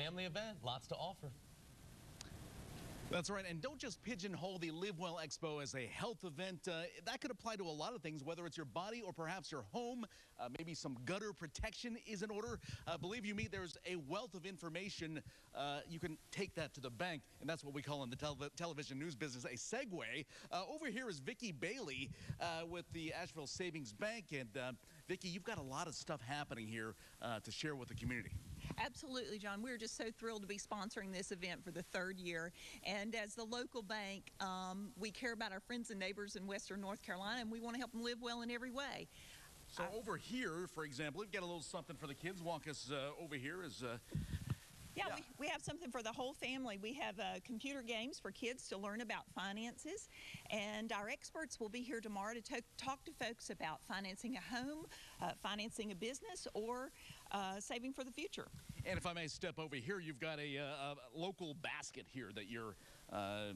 family event, lots to offer. That's right, and don't just pigeonhole the Live Well Expo as a health event. Uh, that could apply to a lot of things, whether it's your body or perhaps your home. Uh, maybe some gutter protection is in order. Uh, believe you me, there's a wealth of information. Uh, you can take that to the bank, and that's what we call in the tel television news business a segue. Uh, over here is Vicki Bailey uh, with the Asheville Savings Bank, and Vicki, you've got a lot of stuff happening here to share with the community. Absolutely, John. We're just so thrilled to be sponsoring this event for the third year. And as the local bank, um, we care about our friends and neighbors in Western North Carolina, and we want to help them live well in every way. So over here, for example, we've got a little something for the kids. Walk us uh, over here as uh, yeah, yeah. We, we, have something for the whole family. We have uh, computer games for kids to learn about finances. And our experts will be here tomorrow to talk to folks about financing a home, uh, financing a business, or uh, saving for the future. And if I may step over here, you've got a, uh, a local basket here that you're uh,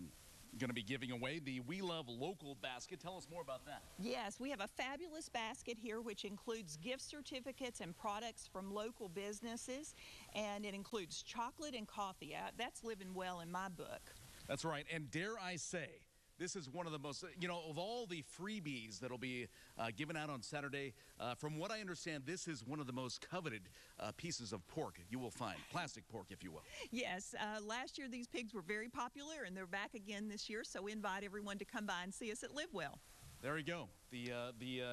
going to be giving away the We Love Local basket. Tell us more about that. Yes, we have a fabulous basket here which includes gift certificates and products from local businesses, and it includes chocolate and coffee. Uh, that's living well in my book. That's right, and dare I say, this is one of the most, you know, of all the freebies that'll be uh, given out on Saturday, uh, from what I understand, this is one of the most coveted uh, pieces of pork you will find, plastic pork, if you will. Yes, uh, last year these pigs were very popular, and they're back again this year, so we invite everyone to come by and see us at Live Well. There you go. The, uh, the uh,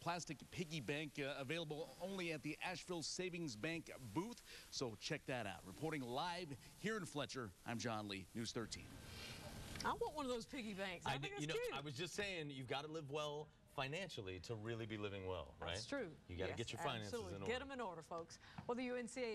plastic piggy bank available only at the Asheville Savings Bank booth, so check that out. Reporting live here in Fletcher, I'm John Lee, News 13. I want one of those piggy banks. I, I think it's you know, cute. I was just saying, you've got to live well financially to really be living well, right? That's true. You got to yes, get your finances absolutely. in order. Get them in order, folks. Well, the UNCA